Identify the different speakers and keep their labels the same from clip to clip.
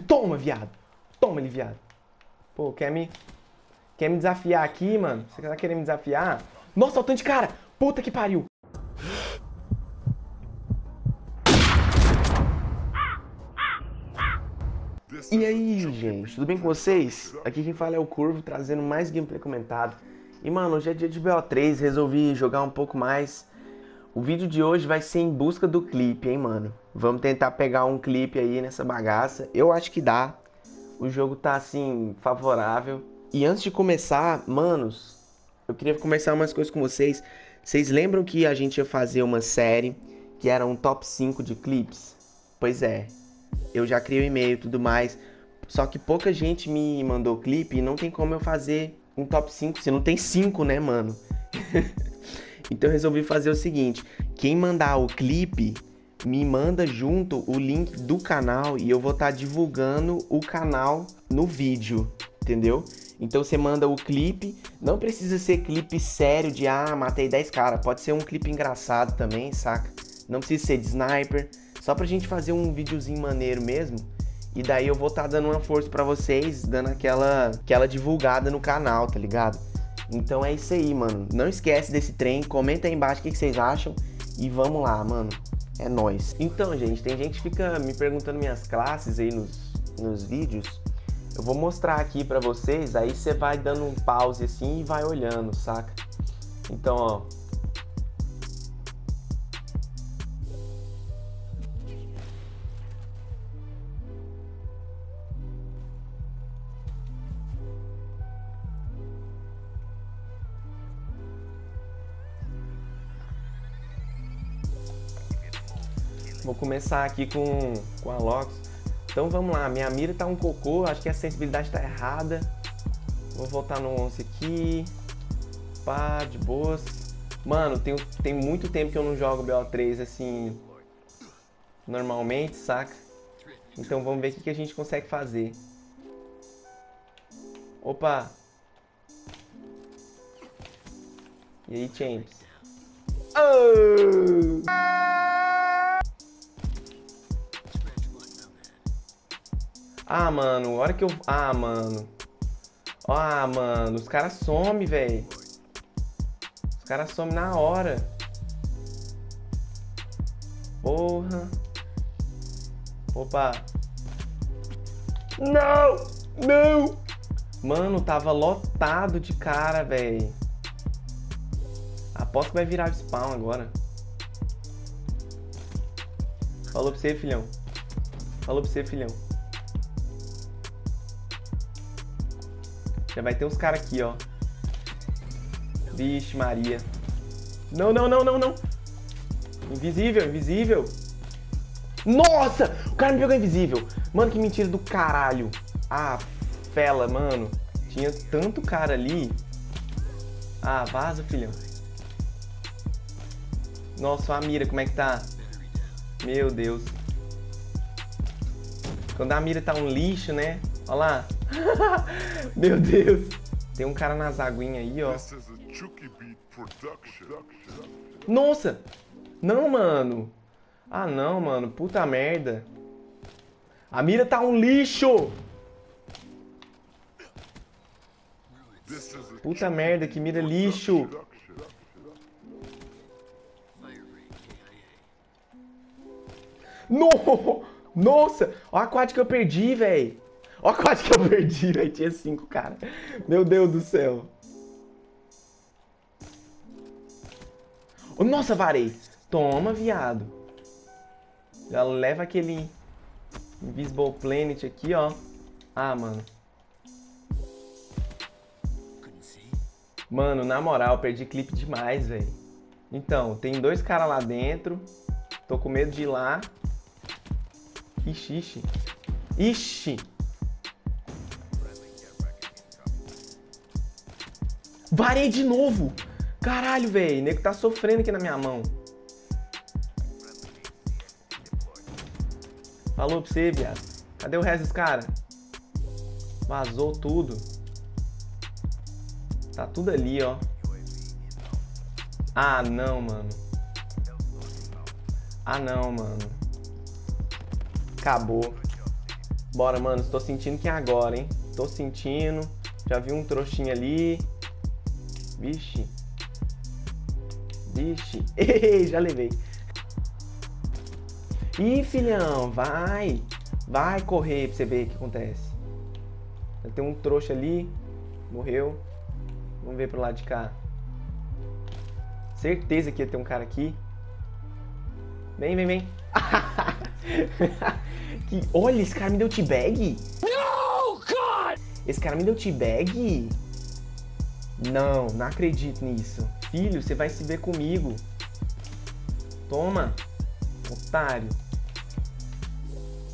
Speaker 1: Toma, viado. Toma ele, viado. Pô, quer me... Quer me desafiar aqui, mano? Você tá querendo me desafiar? Nossa, o tanto de cara! Puta que pariu! E aí, gente, tudo bem com vocês? Aqui quem fala é o Curvo, trazendo mais gameplay comentado. E mano, hoje é dia de BO3, resolvi jogar um pouco mais. O vídeo de hoje vai ser em busca do clipe, hein, mano? Vamos tentar pegar um clipe aí nessa bagaça. Eu acho que dá. O jogo tá, assim, favorável. E antes de começar, manos, eu queria começar umas coisas com vocês. Vocês lembram que a gente ia fazer uma série que era um top 5 de clipes? Pois é, eu já criei o um e-mail e tudo mais. Só que pouca gente me mandou clipe e não tem como eu fazer um top 5 se não tem 5, né, mano? então eu resolvi fazer o seguinte: quem mandar o clipe, me manda junto o link do canal e eu vou estar tá divulgando o canal no vídeo, entendeu? Então você manda o clipe, não precisa ser clipe sério de ah, matei 10 caras, pode ser um clipe engraçado também, saca? Não precisa ser de sniper, só pra gente fazer um videozinho maneiro mesmo. E daí eu vou estar tá dando uma força para vocês, dando aquela, aquela divulgada no canal, tá ligado? Então é isso aí, mano. Não esquece desse trem, comenta aí embaixo o que, que vocês acham e vamos lá, mano. É nóis. Então, gente, tem gente que fica me perguntando minhas classes aí nos, nos vídeos. Eu vou mostrar aqui pra vocês, aí você vai dando um pause assim e vai olhando, saca? Então, ó. Vou começar aqui com, com a Lox. Então vamos lá, minha mira tá um cocô, acho que a sensibilidade tá errada. Vou voltar no 11 aqui. Pá, de boas. Mano, tem, tem muito tempo que eu não jogo BO3 assim, normalmente, saca? Então vamos ver o que, que a gente consegue fazer. Opa! E aí, Champs? Oh! Ah, mano, hora que eu... Ah, mano. Ah, mano, os caras somem, velho. Os caras somem na hora. Porra. Opa. Não! Não! Mano, tava lotado de cara, velho. Aposto que vai virar spawn agora. Falou pra você, filhão. Falou pra você, filhão. Já vai ter uns caras aqui, ó. Vixe, Maria. Não, não, não, não, não. Invisível, invisível. Nossa! O cara me pegou invisível. Mano, que mentira do caralho. Ah, fela, mano. Tinha tanto cara ali. Ah, vaza, filhão. Nossa, a mira, como é que tá? Meu Deus. Quando a mira tá um lixo, né? Olha lá. Meu Deus. Tem um cara nas aguinhas aí, ó. Nossa! Não, mano. Ah, não, mano. Puta merda. A mira tá um lixo! Puta merda, que mira lixo! No! Nossa! Olha a quad que eu perdi, velho! Olha quase que eu perdi, velho. Tinha cinco, cara. Meu Deus do céu. Nossa, varei. Toma, viado. Já leva aquele Invisible Planet aqui, ó. Ah, mano. Mano, na moral, perdi clipe demais, velho. Então, tem dois caras lá dentro. Tô com medo de ir lá. Ixi, ixi. Ixi. Varei de novo. Caralho, velho. Nego tá sofrendo aqui na minha mão. Falou pra você, viado. Cadê o resto dos caras? Vazou tudo. Tá tudo ali, ó. Ah, não, mano. Ah, não, mano. Acabou. Bora, mano. Estou sentindo que é agora, hein? Tô sentindo. Já vi um trouxinho ali. Vixe. Vixe. Ei, já levei. Ih, filhão, vai. Vai correr pra você ver o que acontece. Tem um trouxa ali. Morreu. Vamos ver pro lado de cá. Certeza que ia ter um cara aqui. Vem, vem, vem. que... Olha, esse cara me deu teabag. God! Esse cara me deu teabag? Não, não acredito nisso. Filho, você vai se ver comigo. Toma. Otário.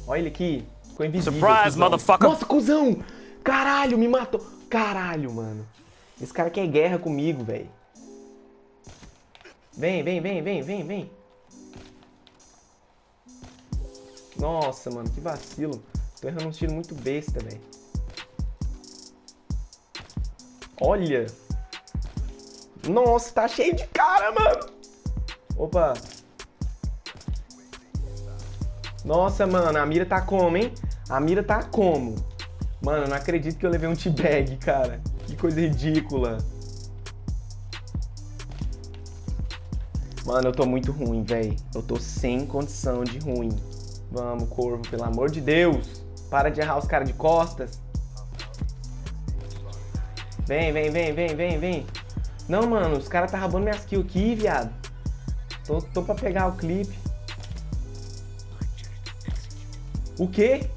Speaker 1: Olha ele aqui. Ficou invisível. Surprise, cuzão. motherfucker! Nossa, cuzão! Caralho, me matou. Caralho, mano. Esse cara quer guerra comigo, velho. Vem, vem, vem, vem, vem, vem. Nossa, mano, que vacilo. Tô errando um tiro muito besta, velho. Olha. Nossa, tá cheio de cara, mano. Opa. Nossa, mano, a mira tá como, hein? A mira tá como? Mano, não acredito que eu levei um T-Bag, cara. Que coisa ridícula. Mano, eu tô muito ruim, velho. Eu tô sem condição de ruim. Vamos, Corvo, pelo amor de Deus. Para de errar os caras de costas. Vem, vem, vem, vem, vem, vem. Não, mano, os caras tá roubando minhas kills aqui, viado. Tô, tô pra pegar o clipe. O quê?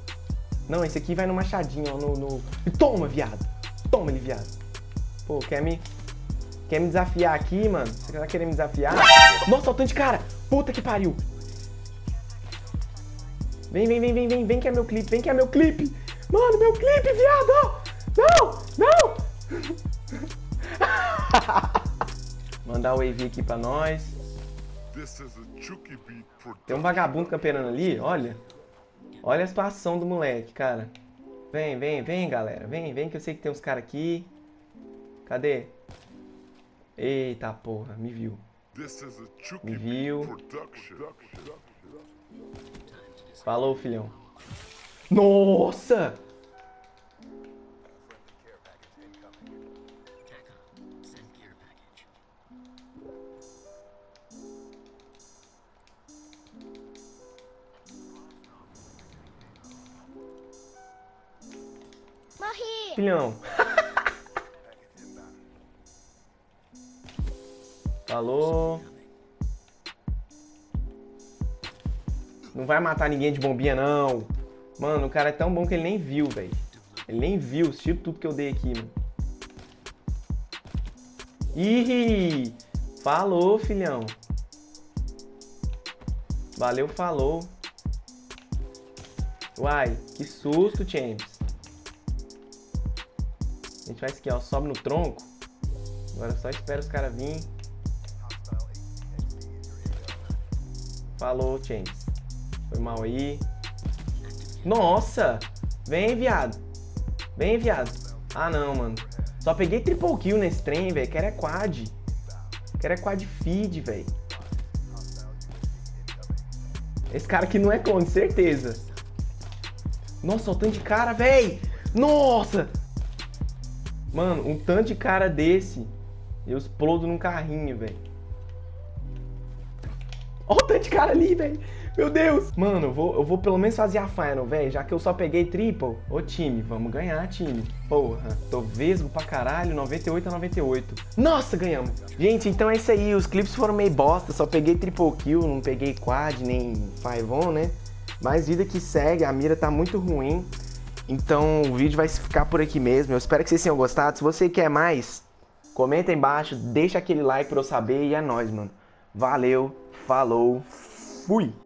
Speaker 1: Não, esse aqui vai no machadinho, ó, no, no... Toma, viado! Toma ele, viado! Pô, quer me... Quer me desafiar aqui, mano? Você tá querendo me desafiar? Nossa, o tanto de cara! Puta que pariu! Vem, vem, vem, vem, vem, vem que é meu clipe, vem que é meu clipe! Mano, meu clipe, viado! Não! Não! Mandar o AV aqui pra nós. Tem um vagabundo camperando ali, olha. Olha a situação do moleque, cara. Vem, vem, vem, galera. Vem, vem que eu sei que tem uns caras aqui. Cadê? Eita porra, me viu. Me viu. Falou, filhão. Nossa! Filhão. Falou. Não vai matar ninguém de bombinha, não. Mano, o cara é tão bom que ele nem viu, velho. Ele nem viu, assistiu tudo que eu dei aqui, mano. Ih! Falou, filhão. Valeu, falou. Uai, que susto, James. A gente faz aqui, ó, sobe no tronco. Agora só espera os caras virem. Falou, James. Foi mal aí. Nossa! Vem, viado. Vem, viado. Ah, não, mano. Só peguei triple kill nesse trem, velho. Quero é quad. Quero é quad feed, velho. Esse cara aqui não é clone, certeza. Nossa, o tanto de cara, velho. Nossa! Mano, um tanto de cara desse, eu explodo num carrinho, velho. Olha o tanto de cara ali, velho. Meu Deus. Mano, eu vou, eu vou pelo menos fazer a final, velho. Já que eu só peguei triple. Ô, time, vamos ganhar, time. Porra, tô vesgo pra caralho. 98 a 98. Nossa, ganhamos. Gente, então é isso aí. Os clipes foram meio bosta. Só peguei triple kill. Não peguei quad, nem five on, né? Mas vida que segue. A mira tá muito ruim. Então o vídeo vai ficar por aqui mesmo. Eu espero que vocês tenham gostado. Se você quer mais, comenta aí embaixo, deixa aquele like pra eu saber e é nóis, mano. Valeu, falou, fui!